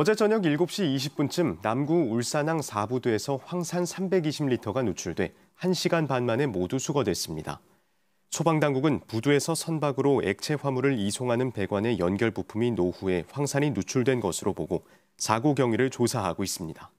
어제 저녁 7시 20분쯤 남구 울산항 4부두에서 황산 320리터가 누출돼 1시간 반 만에 모두 수거됐습니다. 소방당국은 부두에서 선박으로 액체 화물을 이송하는 배관의 연결 부품이 노후에 황산이 누출된 것으로 보고 사고 경위를 조사하고 있습니다.